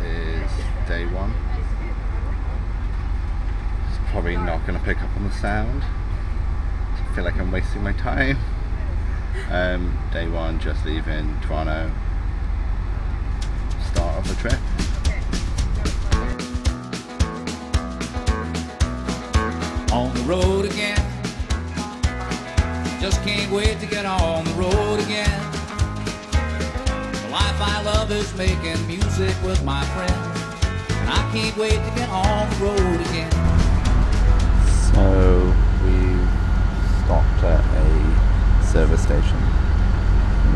is day one. It's probably not going to pick up on the sound. I feel like I'm wasting my time. Um, day one, just leaving Toronto. Start of the trip. On the road again. Just can't wait to get on the road again. Life I love is making music with my friends. And I can't wait to get on the road again. So we stopped at a service station,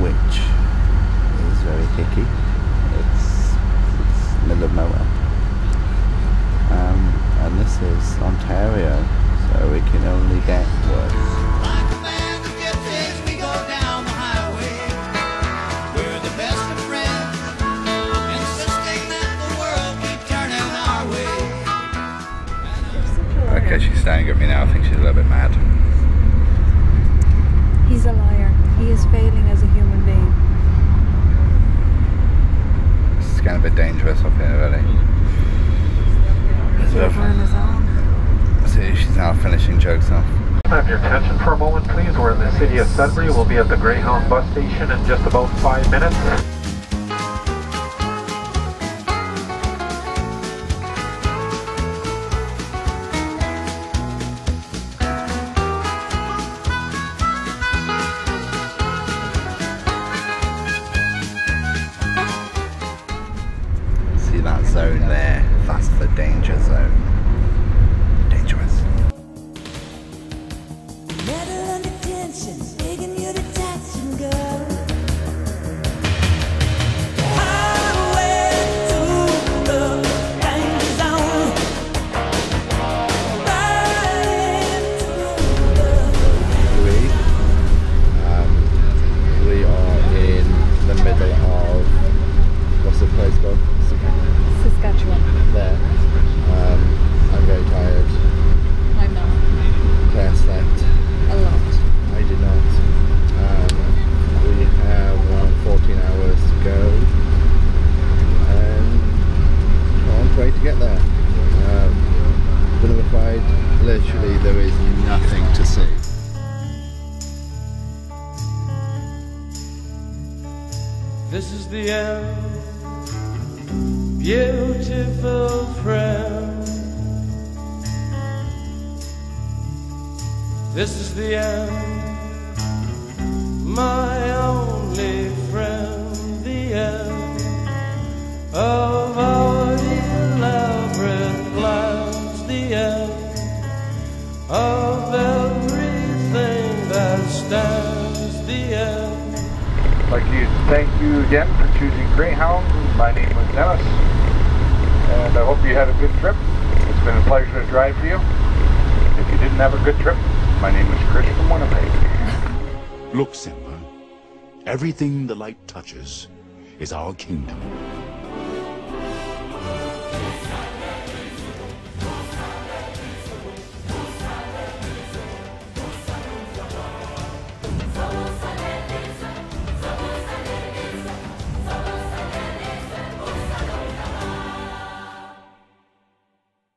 which is very hicky. Okay, she's staring at me now. I think she's a little bit mad. He's a liar. He is failing as a human being. It's getting a bit dangerous up here, really. He's over on his. See, she's now finishing jokes off. Have your attention for a moment, please. We're in the city of Sudbury. We'll be at the Greyhound bus station in just about five minutes. This is the end, beautiful friend. This is the end, my only friend. The end of our elaborate plans. The end of everything that stands. The end. I'd like to thank you again for choosing Greyhound. My name is Dennis, and I hope you had a good trip. It's been a pleasure to drive for you. If you didn't have a good trip, my name is Chris from Winnipeg. Look, Simba. Everything the light touches is our kingdom.